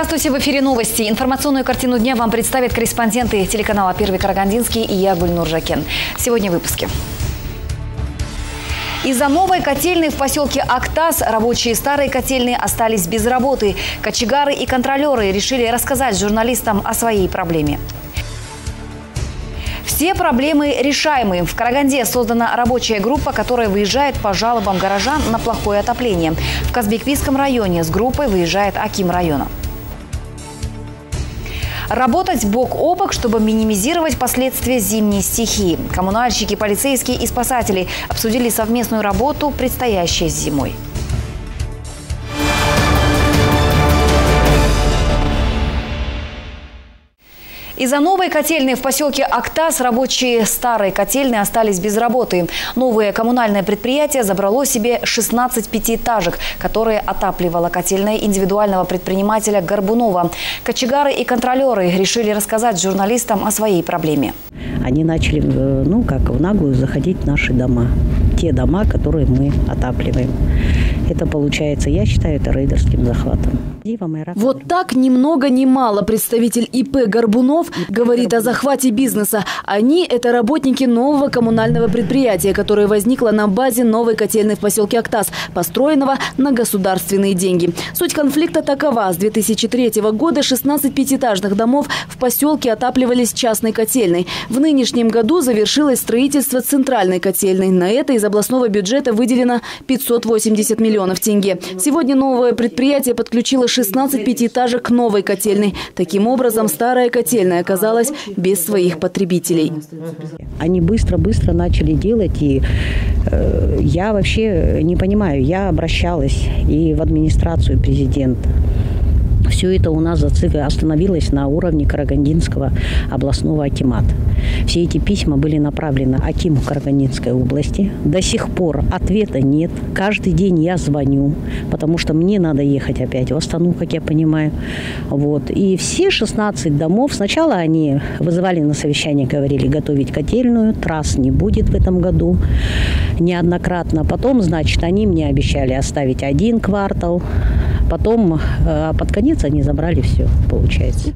Здравствуйте, в эфире новости. Информационную картину дня вам представят корреспонденты телеканала «Первый Карагандинский» и я, Гульнур Жакен. Сегодня в выпуске. Из-за новой котельной в поселке Актас рабочие старые котельные остались без работы. Кочегары и контролеры решили рассказать журналистам о своей проблеме. Все проблемы решаемы. В Караганде создана рабочая группа, которая выезжает по жалобам горожан на плохое отопление. В Казбеквийском районе с группой выезжает Аким района. Работать бок о бок, чтобы минимизировать последствия зимней стихии. Коммунальщики, полицейские и спасатели обсудили совместную работу, предстоящей зимой. Из-за новой котельной в поселке Актас рабочие старой котельной остались без работы. Новое коммунальное предприятие забрало себе 16 пятиэтажек, которые отапливала котельная индивидуального предпринимателя Горбунова. Кочегары и контролеры решили рассказать журналистам о своей проблеме. Они начали, э, ну как, в наглую заходить в наши дома. Те дома, которые мы отапливаем. Это получается, я считаю, это рейдерским захватом. Вот так ни много ни мало представитель ИП Горбунов говорит о захвате бизнеса. Они – это работники нового коммунального предприятия, которое возникло на базе новой котельной в поселке Актас, построенного на государственные деньги. Суть конфликта такова. С 2003 года 16 пятиэтажных домов в поселке отапливались частной котельной. В нынешнем году завершилось строительство центральной котельной. На это из областного бюджета выделено 580 миллионов тенге. Сегодня новое предприятие подключило 16 пятиэтажек к новой котельной. Таким образом, старая котельная оказалась без своих потребителей. Они быстро-быстро начали делать, и э, я вообще не понимаю, я обращалась и в администрацию президента, все это у нас остановилось на уровне Карагандинского областного акимата. Все эти письма были направлены Акиму Карагандинской области. До сих пор ответа нет. Каждый день я звоню, потому что мне надо ехать опять в Астану, как я понимаю. Вот. И все 16 домов, сначала они вызывали на совещание, говорили, готовить котельную, трасс не будет в этом году неоднократно. Потом, значит, они мне обещали оставить один квартал, Потом э, под конец они забрали все, получается.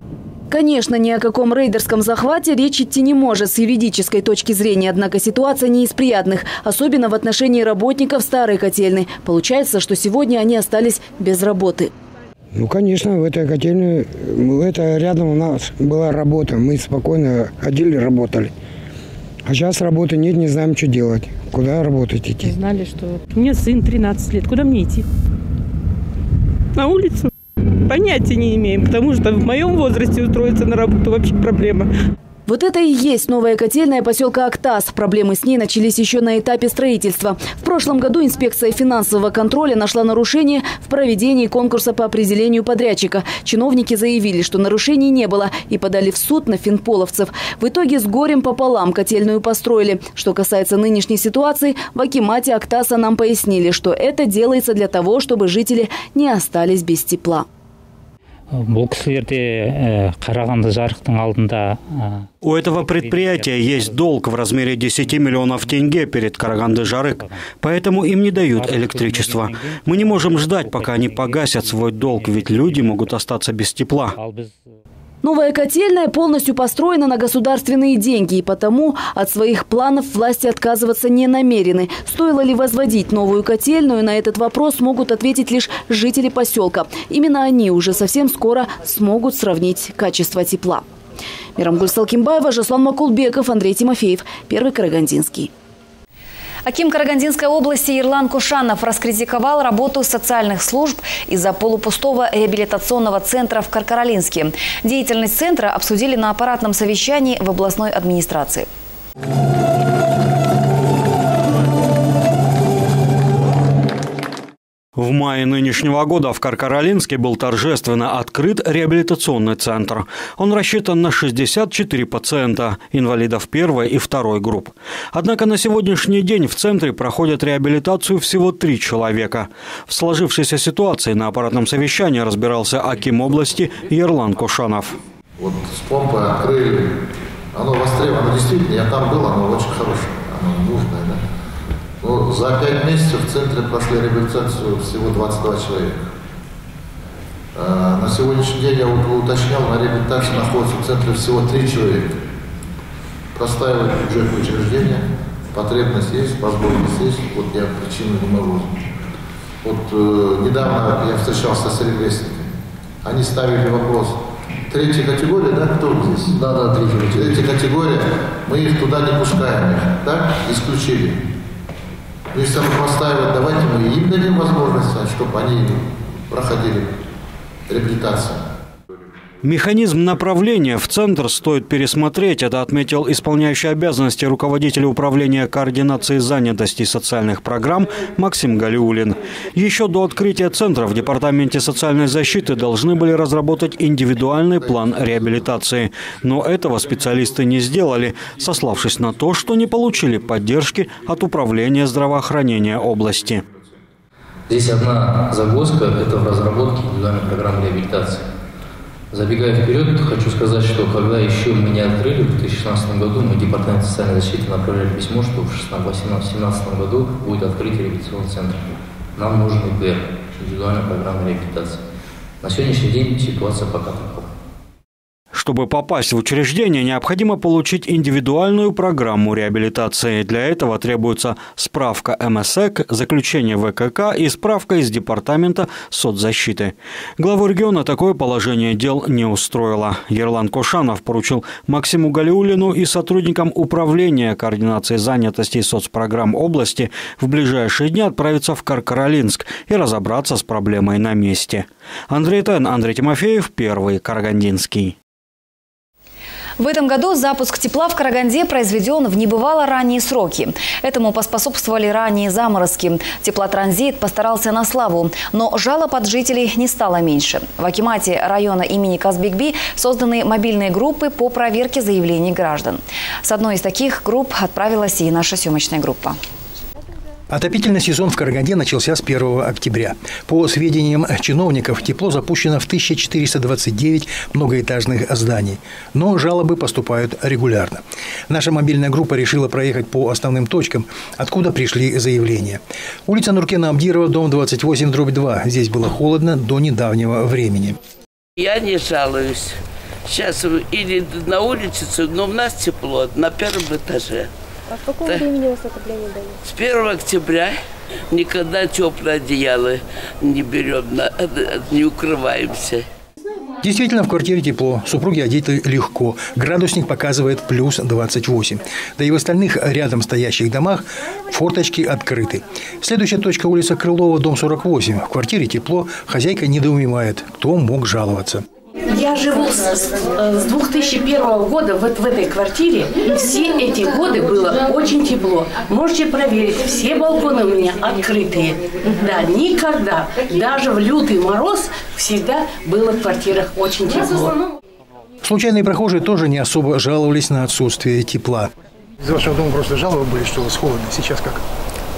Конечно, ни о каком рейдерском захвате речь идти не может с юридической точки зрения, однако ситуация не из приятных, особенно в отношении работников старой котельной. Получается, что сегодня они остались без работы. Ну, конечно, в этой котельной, это рядом у нас была работа, мы спокойно ходили, работали. А сейчас работы нет, не знаем, что делать. Куда работать идти? Знали, что у меня сын 13 лет, куда мне идти? На улицу. Понятия не имеем, потому что в моем возрасте устроиться на работу вообще проблема. Вот это и есть новая котельная поселка Актас. Проблемы с ней начались еще на этапе строительства. В прошлом году инспекция финансового контроля нашла нарушение в проведении конкурса по определению подрядчика. Чиновники заявили, что нарушений не было и подали в суд на финполовцев. В итоге с горем пополам котельную построили. Что касается нынешней ситуации, в Акимате Актаса нам пояснили, что это делается для того, чтобы жители не остались без тепла. Бұл кісілерде қарағанды жарықтың алдында у этого предприятия есть долг в размере 10 миллионов тенге перед Караганды Жарык, поэтому им не дают электричество. Мы не можем ждать, пока они погасят свой долг, ведь люди могут остаться без тепла. Новая котельная полностью построена на государственные деньги, и потому от своих планов власти отказываться не намерены. Стоило ли возводить новую котельную, на этот вопрос могут ответить лишь жители поселка. Именно они уже совсем скоро смогут сравнить качество тепла. Мирамгуль Салкимбаева, Жаслан Макулбеков, Андрей Тимофеев. Первый Карагандинский. Аким Карагандинской области Ирлан Кушанов раскритиковал работу социальных служб из-за полупустого реабилитационного центра в Каркаролинске. Деятельность центра обсудили на аппаратном совещании в областной администрации. В мае нынешнего года в Каркаролинске был торжественно открыт реабилитационный центр. Он рассчитан на 64 пациента, инвалидов первой и второй групп. Однако на сегодняшний день в центре проходят реабилитацию всего три человека. В сложившейся ситуации на аппаратном совещании разбирался Аким области Ерлан Кушанов. Вот с помпы открыли, оно востребовано, действительно, я там был, оно очень хорошее. Ну, за пять месяцев в центре прошли реабилитацию всего 22 человека. Э, на сегодняшний день я уточнял, на реабилитации находится в центре всего три человека. Простаивает бюджет учреждения, потребность есть, возможность есть, вот я причину не могу. Вот э, недавно я встречался с регрессниками. Они ставили вопрос. Третья категория, да, кто здесь? Да, да, третья категория. Третья категория, мы их туда не пускаем, да, исключили. Если мы поставим, давайте мы им дадим возможность, чтобы они проходили реабилитацию. Механизм направления в центр стоит пересмотреть. Это отметил исполняющий обязанности руководителя управления координации занятости социальных программ Максим Галиулин. Еще до открытия центра в Департаменте социальной защиты должны были разработать индивидуальный план реабилитации. Но этого специалисты не сделали, сославшись на то, что не получили поддержки от Управления здравоохранения области. Здесь одна загвоздка – это в разработке индивидуальной программы реабилитации. Забегая вперед, хочу сказать, что когда еще мы не открыли, в 2016 году мы Департамент социальной защиты направляли письмо, что в 2017 году будет открытие реабилитационного центра. Нам нужен ИПР, индивидуальная программа реабилитации. На сегодняшний день ситуация пока такова. Чтобы попасть в учреждение, необходимо получить индивидуальную программу реабилитации. Для этого требуется справка МСЭК, заключение ВКК и справка из Департамента соцзащиты. Главу региона такое положение дел не устроило. Ерлан Кошанов поручил Максиму Галиулину и сотрудникам Управления координации занятости и соцпрограмм области в ближайшие дни отправиться в Каркаролинск и разобраться с проблемой на месте. Андрей Тен, Андрей Тимофеев, Первый, Карагандинский. В этом году запуск тепла в Караганде произведен в небывало ранние сроки. Этому поспособствовали ранние заморозки. Теплотранзит постарался на славу, но жалоб от жителей не стало меньше. В Акимате района имени Казбекби созданы мобильные группы по проверке заявлений граждан. С одной из таких групп отправилась и наша съемочная группа. Отопительный сезон в Караганде начался с 1 октября. По сведениям чиновников, тепло запущено в 1429 многоэтажных зданий. Но жалобы поступают регулярно. Наша мобильная группа решила проехать по основным точкам, откуда пришли заявления. Улица Нуркена Абдирова, дом 28, дробь 2. Здесь было холодно до недавнего времени. Я не жалуюсь. Сейчас или на улице, но у нас тепло на первом этаже. А в каком да. времени у вас отопление дают? С 1 октября никогда теплое одеяло не берем, не укрываемся. Действительно, в квартире тепло, супруги одеты легко, градусник показывает плюс 28. Да и в остальных рядом стоящих домах форточки открыты. Следующая точка улица Крылова, дом 48. В квартире тепло, хозяйка недоумевает, кто мог жаловаться. Я живу с, с 2001 года вот в этой квартире, и все эти годы было очень тепло. Можете проверить, все балконы у меня открытые. Да, никогда, даже в лютый мороз, всегда было в квартирах очень тепло. Случайные прохожие тоже не особо жаловались на отсутствие тепла. Из вашего дома просто жалобы были, что у вас холодно. Сейчас как?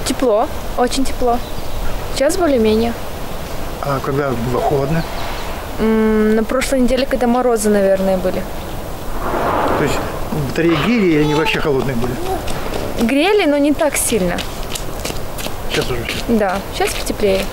Тепло, очень тепло. Сейчас более-менее. А когда было холодно? На прошлой неделе, когда морозы, наверное, были. То есть батареи грели или они вообще холодные были? Грели, но не так сильно. Сейчас уже? Да, сейчас потеплее.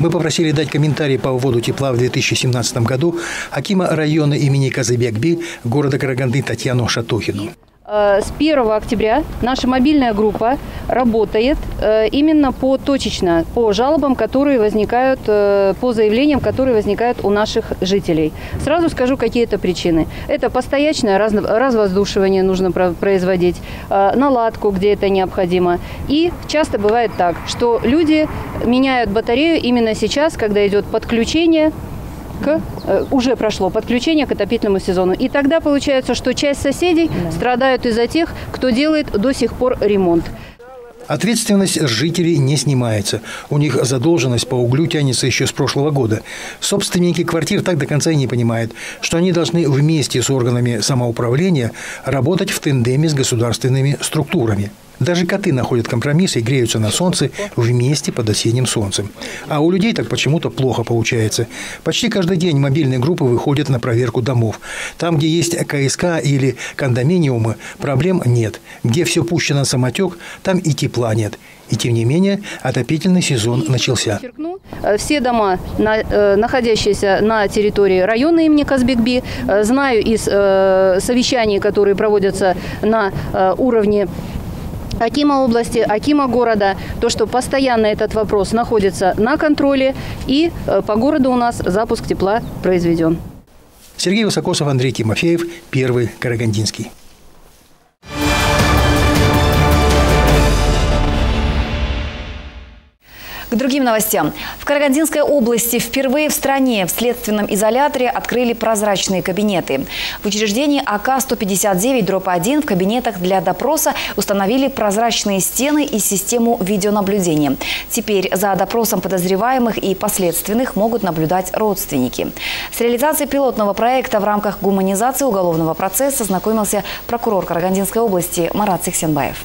Мы попросили дать комментарий по вводу тепла в 2017 году Акима района имени Казыбекби города Караганды Татьяну Шатохину. Э, с 1 октября наша мобильная группа работает э, именно по точечно, по жалобам, которые возникают, э, по заявлениям, которые возникают у наших жителей. Сразу скажу, какие это причины. Это постоянное развоздушивание нужно производить, наладку, где это необходимо. И часто бывает так, что люди меняют батарею именно сейчас, когда идет подключение к, э, уже прошло подключение к отопительному сезону. И тогда получается, что часть соседей да. страдают из-за тех, кто делает до сих пор ремонт. Ответственность жителей не снимается. У них задолженность по углю тянется еще с прошлого года. Собственники квартир так до конца и не понимают, что они должны вместе с органами самоуправления работать в тандеме с государственными структурами. Даже коты находят компромиссы и греются на солнце вместе под осенним солнцем. А у людей так почему-то плохо получается. Почти каждый день мобильные группы выходят на проверку домов. Там, где есть КСК или кондоминиумы, проблем нет. Где все пущено на самотек, там и тепла нет. И тем не менее, отопительный сезон начался. Э, все дома, э, находящиеся на территории района имени Казбекби, э, знаю из совещаний, которые проводятся на уровне Акима области, Акима города, то, что постоянно этот вопрос находится на контроле, и по городу у нас запуск тепла произведен. Сергей Высокосов, Андрей Тимофеев, Первый Карагандинский. К другим новостям. В Карагандинской области впервые в стране в следственном изоляторе открыли прозрачные кабинеты. В учреждении АК-159-1 в кабинетах для допроса установили прозрачные стены и систему видеонаблюдения. Теперь за допросом подозреваемых и последственных могут наблюдать родственники. С реализацией пилотного проекта в рамках гуманизации уголовного процесса знакомился прокурор Карагандинской области Марат Сексенбаев.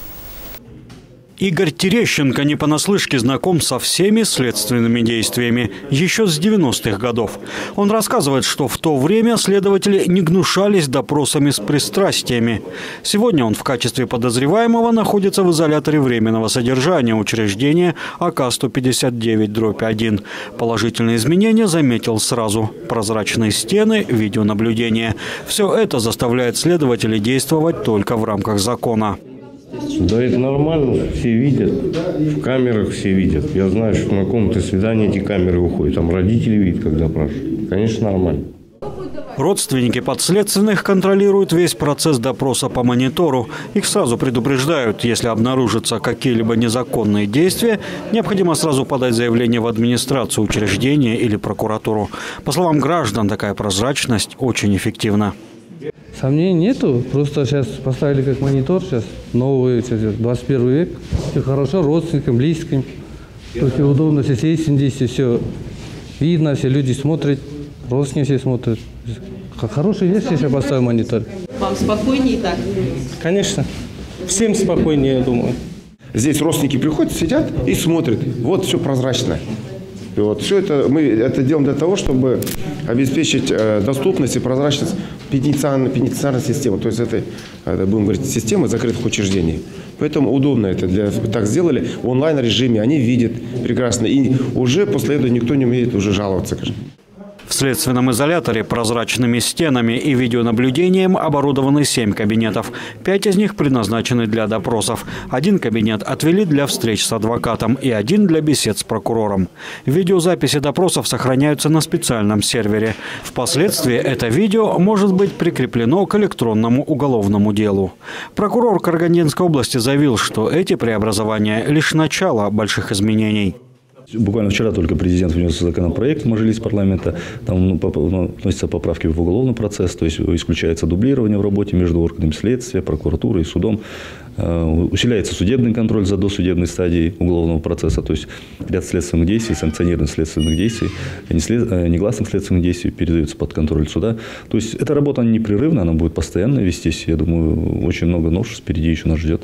Игорь Терещенко не понаслышке знаком со всеми следственными действиями еще с 90-х годов. Он рассказывает, что в то время следователи не гнушались допросами с пристрастиями. Сегодня он в качестве подозреваемого находится в изоляторе временного содержания учреждения АК-159-1. Положительные изменения заметил сразу. Прозрачные стены, видеонаблюдение. Все это заставляет следователей действовать только в рамках закона. Да это нормально, все видят, в камерах все видят. Я знаю, что на комнаты свидания эти камеры уходят, там родители видят, когда спрашивают. Конечно, нормально. Родственники подследственных контролируют весь процесс допроса по монитору. Их сразу предупреждают, если обнаружатся какие-либо незаконные действия, необходимо сразу подать заявление в администрацию учреждения или прокуратуру. По словам граждан, такая прозрачность очень эффективна. Сомнений нету, просто сейчас поставили как монитор, сейчас новый, сейчас 21 век, все хорошо, родственникам, близким, все удобно, все сесть здесь, все видно, все люди смотрят, родственники все смотрят. Хорошая вещь, если я поставил монитор. Вам спокойнее так? Конечно, всем спокойнее, я думаю. Здесь родственники приходят, сидят и смотрят. Вот все прозрачно. И вот все это мы это делаем для того, чтобы обеспечить э, доступность и прозрачность пенитенциарной, пенитенциарной системы, то есть этой, это, будем говорить, системы закрытых учреждений. Поэтому удобно это. Для, так сделали в онлайн-режиме, они видят прекрасно. И уже после этого никто не умеет уже жаловаться. В следственном изоляторе прозрачными стенами и видеонаблюдением оборудованы семь кабинетов. Пять из них предназначены для допросов. Один кабинет отвели для встреч с адвокатом и один для бесед с прокурором. Видеозаписи допросов сохраняются на специальном сервере. Впоследствии это видео может быть прикреплено к электронному уголовному делу. Прокурор Карагандинской области заявил, что эти преобразования – лишь начало больших изменений. Буквально вчера только президент внес законопроект в Мажилис парламента. Там ну, ну, вносятся поправки в уголовный процесс, то есть исключается дублирование в работе между органами следствия, прокуратурой и судом. Э, усиляется судебный контроль за досудебной стадией уголовного процесса, то есть ряд следственных действий, санкционированных следственных действий, э, негласных следственных действий передаются под контроль суда. То есть эта работа непрерывна, она будет постоянно вестись. Я думаю, очень много новшеств впереди еще нас ждет.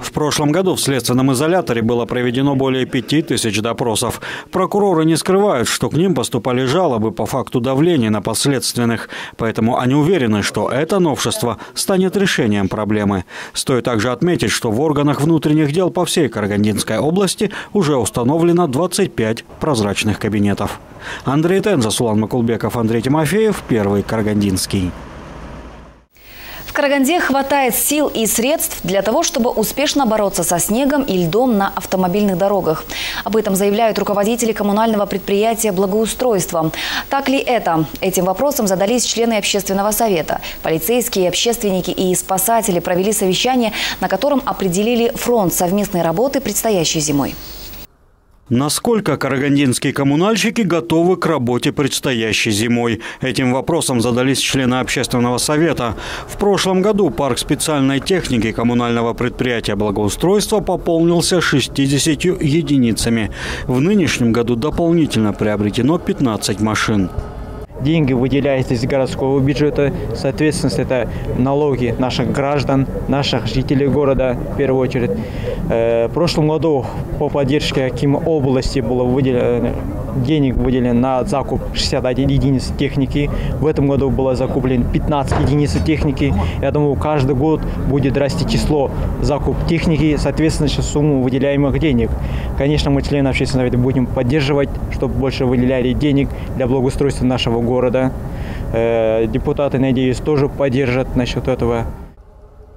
В прошлом году в следственном изоляторе было проведено более пяти тысяч допросов. Прокуроры не скрывают, что к ним поступали жалобы по факту давления на последственных, поэтому они уверены, что это новшество станет решением проблемы. Стоит также отметить, что в органах внутренних дел по всей Карагандинской области уже установлено 25 прозрачных кабинетов. Андрей Тенза, Сулан Макулбеков, Андрей Тимофеев, Первый Карагандинский. В Караганде хватает сил и средств для того, чтобы успешно бороться со снегом и льдом на автомобильных дорогах. Об этом заявляют руководители коммунального предприятия благоустройства. Так ли это? Этим вопросом задались члены общественного совета. Полицейские, общественники и спасатели провели совещание, на котором определили фронт совместной работы предстоящей зимой. Насколько карагандинские коммунальщики готовы к работе предстоящей зимой? Этим вопросом задались члены общественного совета. В прошлом году парк специальной техники коммунального предприятия благоустройства пополнился 60 единицами. В нынешнем году дополнительно приобретено 15 машин. Деньги выделяются из городского бюджета. Соответственно, это налоги наших граждан, наших жителей города в первую очередь. Э, в прошлом году по поддержке Акима области было выделено денег выделено на закуп 61 единиц техники. В этом году было закуплено 15 единиц техники. Я думаю, каждый год будет расти число закуп техники, соответственно, сумму выделяемых денег. Конечно, мы члены общественного совета будем поддерживать, чтобы больше выделяли денег для благоустройства нашего города. Э, депутаты, надеюсь, тоже поддержат насчет этого.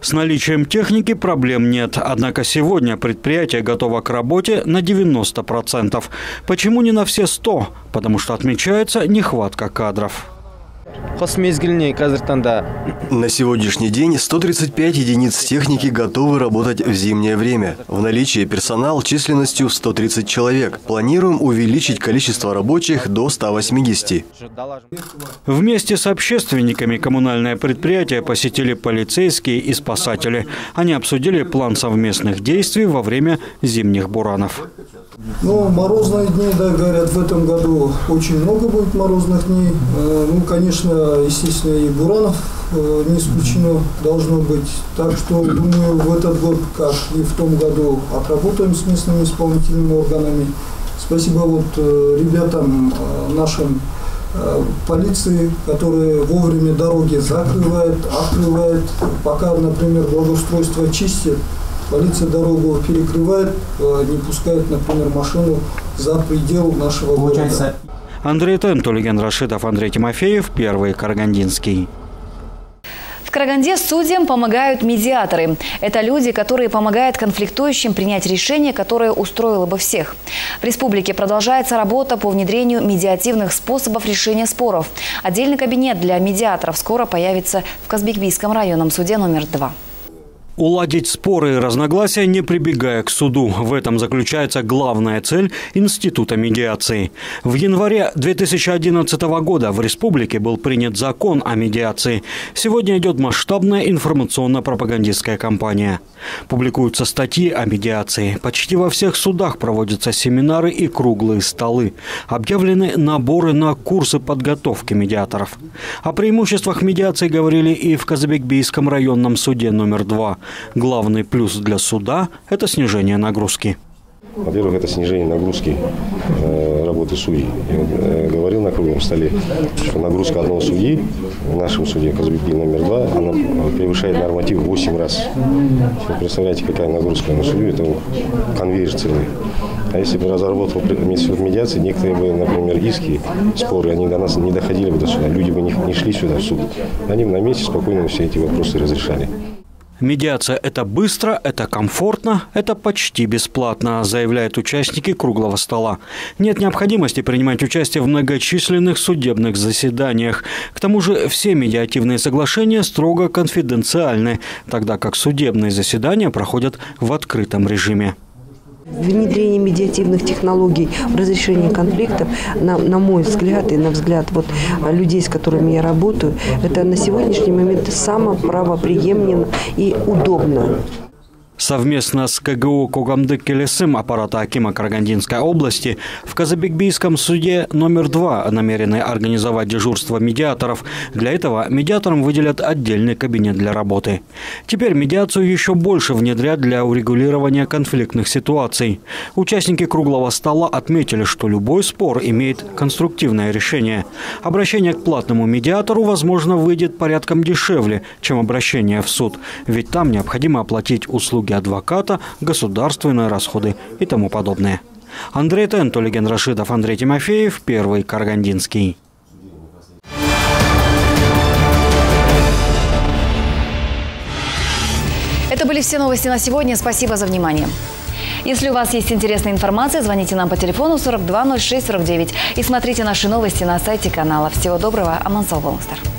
С наличием техники проблем нет, однако сегодня предприятие готово к работе на 90%. Почему не на все 100%? Потому что отмечается нехватка кадров. На сегодняшний день 135 единиц техники готовы работать в зимнее время. В наличии персонал численностью 130 человек. Планируем увеличить количество рабочих до 180. Вместе с общественниками коммунальное предприятие посетили полицейские и спасатели. Они обсудили план совместных действий во время зимних буранов. Ну, морозные дни, да, говорят, в этом году очень много будет морозных дней. Э, ну, конечно, естественно, и буранов э, не исключено должно быть. Так что, думаю, в этот год, как и в том году, отработаем с местными исполнительными органами. Спасибо вот э, ребятам нашим полиции, которые вовремя дороги закрывают, открывают. Пока, например, благоустройство чистит, Полиция дорогу перекрывает, э, не пускает, например, машину за предел нашего города. Андрей Тенту, Леген Рашидов, Андрей Тимофеев, Первый Карагандинский. В Караганде судьям помогают медиаторы. Это люди, которые помогают конфликтующим принять решение, которое устроило бы всех. В республике продолжается работа по внедрению медиативных способов решения споров. Отдельный кабинет для медиаторов скоро появится в Казбекбийском районном суде номер два. Уладить споры и разногласия, не прибегая к суду. В этом заключается главная цель Института медиации. В январе 2011 года в республике был принят закон о медиации. Сегодня идет масштабная информационно-пропагандистская кампания. Публикуются статьи о медиации. Почти во всех судах проводятся семинары и круглые столы. Объявлены наборы на курсы подготовки медиаторов. О преимуществах медиации говорили и в Казабекбийском районном суде номер два. Главный плюс для суда – это снижение нагрузки. Во-первых, это снижение нагрузки э, работы судей. Я э, говорил на круглом столе, что нагрузка одного судьи в нашем суде Казбеки номер два, она превышает норматив 8 раз. Вы представляете, какая нагрузка на судью, это конвейер целый. А если бы разработал институт медиации, некоторые бы, например, иски, споры, они до нас не доходили бы до суда, люди бы не, не шли сюда в суд. Они бы на месте спокойно все эти вопросы разрешали. Медиация – это быстро, это комфортно, это почти бесплатно, заявляют участники круглого стола. Нет необходимости принимать участие в многочисленных судебных заседаниях. К тому же все медиативные соглашения строго конфиденциальны, тогда как судебные заседания проходят в открытом режиме. Внедрение медиативных технологий в разрешении конфликтов, на, на мой взгляд и на взгляд вот людей, с которыми я работаю, это на сегодняшний момент самое правоприемлемо и удобно. Совместно с КГУ Кугамдык Келесым аппарата Акима Карагандинской области в Казабекбийском суде номер два намерены организовать дежурство медиаторов. Для этого медиаторам выделят отдельный кабинет для работы. Теперь медиацию еще больше внедрят для урегулирования конфликтных ситуаций. Участники круглого стола отметили, что любой спор имеет конструктивное решение. Обращение к платному медиатору, возможно, выйдет порядком дешевле, чем обращение в суд. Ведь там необходимо оплатить услуги услуги адвоката, государственные расходы и тому подобное. Андрей Тент, Олеген Рашидов, Андрей Тимофеев, Первый Каргандинский. Это были все новости на сегодня. Спасибо за внимание. Если у вас есть интересная информация, звоните нам по телефону 42 06 49 и смотрите наши новости на сайте канала. Всего доброго. Амансал Волнстер.